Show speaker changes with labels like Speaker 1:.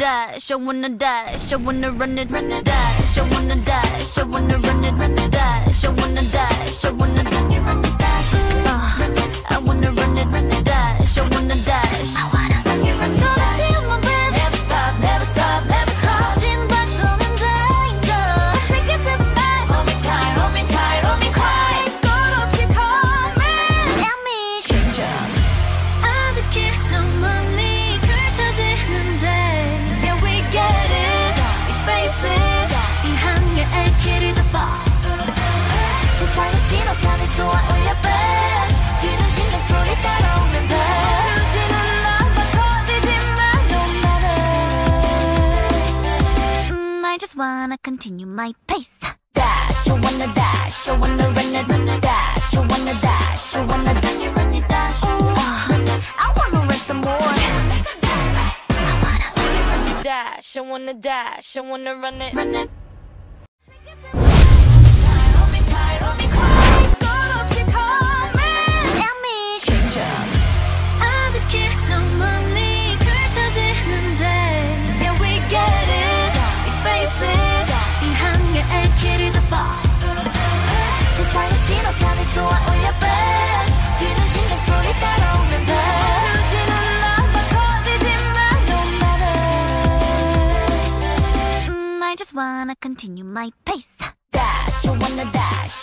Speaker 1: dash, I wanna dash, I wanna run it, run it, dash, I wanna dash, I wanna run it, run it, dash. Mm, wanna continue my pace. Dash, I wanna dash, I wanna run it, run it, dash, I wanna dash, I wanna run it, run it, dash. Ooh, run it. I wanna run some more. I wanna run it, run it, dash, I wanna dash, I wanna run it, run it. just wanna continue my pace. Dash, you wanna dash.